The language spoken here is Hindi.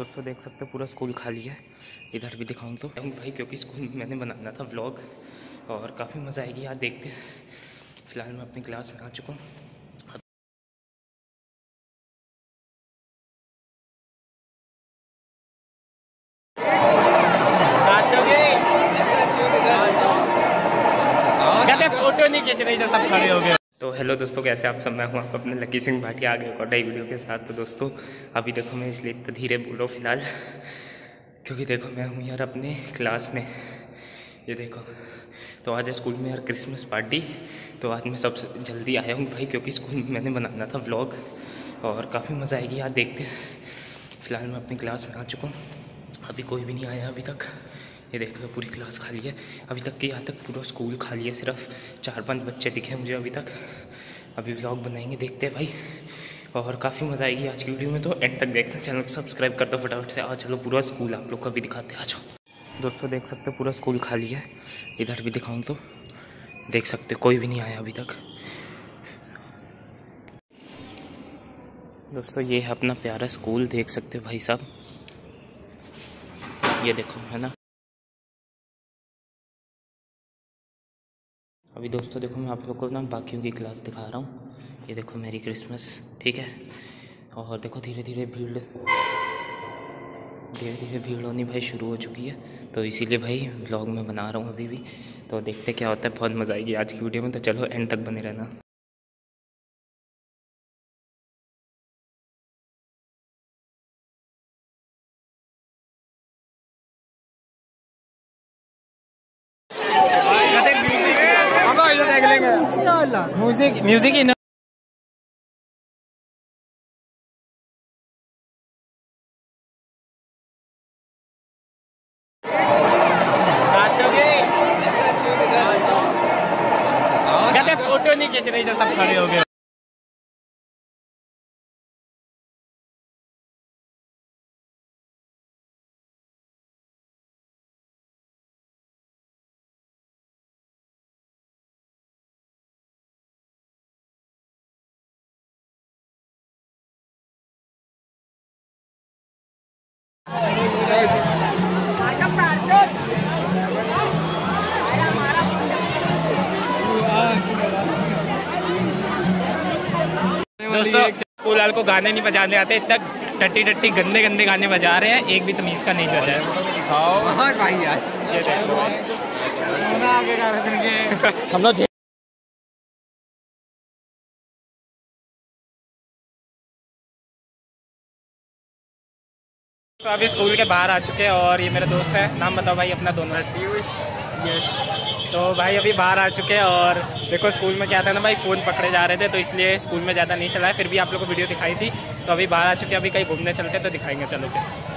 दोस्तों देख सकते हो पूरा स्कूल खाली है इधर भी दिखाऊँ तो भाई क्योंकि स्कूल में मैंने बनाना था व्लॉग और काफ़ी मज़ा आएगी आज देखते हैं फ़िलहाल मैं अपनी क्लास में आ चुका हूँ फ़ोटो नहीं खींच रही जो सब खड़े हो गए तो हेलो दोस्तों, कैसे आप सब? मैं हूँ आपको अपने लकी सिंह भाटिया, आगे और नई वीडियो के साथ। तो दोस्तों, अभी देखो मैं इसलिए तो धीरे बोल फ़िलहाल, क्योंकि देखो मैं हूँ यार अपने क्लास में। ये देखो तो आज स्कूल में यार क्रिसमस पार्टी तो आज मैं सबसे जल्दी आया हूँ भाई, क्योंकि स्कूल में मैंने बनाना था व्लॉग, और काफ़ी मज़ा आएगी आज देखते। फ़िलहाल मैं अपनी क्लास में आ चुका हूँ, अभी कोई भी नहीं आया अभी तक। ये देख लो पूरी क्लास खाली है। अभी तक के यहाँ तक पूरा स्कूल खाली है, सिर्फ़ चार पाँच बच्चे दिखे मुझे अभी तक। अभी व्लॉग बनाएँगे, देखते हैं भाई। और काफ़ी मज़ा आएगी आज की वीडियो में तो एंड तक देखते चैनल को सब्सक्राइब कर दो फटाफट से। आ चलो पूरा स्कूल आप लोग का भी दिखाते आ जाओ। दोस्तों, देख सकते हो पूरा स्कूल खाली है। इधर भी दिखाऊँ तो देख सकते कोई भी नहीं आया अभी तक। दोस्तों, ये है अपना प्यारा स्कूल देख सकते हो भाई साहब। ये देखो, है ना? अभी दोस्तों देखो मैं आप लोग को ना बाकियों की क्लास दिखा रहा हूँ। ये देखो मेरी क्रिसमस ठीक है? और देखो धीरे धीरे भीड़, धीरे धीरे भीड़ होनी भाई शुरू हो चुकी है। तो इसीलिए भाई ब्लॉग में बना रहा हूँ अभी भी। तो देखते क्या होता है, बहुत मज़ा आएगी आज की वीडियो में। तो चलो एंड तक बने रहना। म्यूज़िक म्यूज़िक कहते फ़ोटो नहीं खींच रही जब सब खड़े हो गए? दोस्तों स्कूल वाले को गाने नहीं बजाने आते इतना टट्टी टट्टी गंदे गंदे गाने बजा रहे हैं एक भी तमीज का नहीं बजा है। हम लोग तो अभी स्कूल के बाहर आ चुके हैं और ये मेरा दोस्त है। नाम बताओ भाई अपना दोनों। यस तो भाई अभी बाहर आ चुके हैं और देखो स्कूल में क्या था ना भाई फ़ोन पकड़े जा रहे थे तो इसलिए स्कूल में ज़्यादा नहीं चला है फिर भी आप लोग को वीडियो दिखाई थी। तो अभी बाहर आ चुके हैं अभी कहीं घूमने चलते तो दिखाएँगे चलो फिर।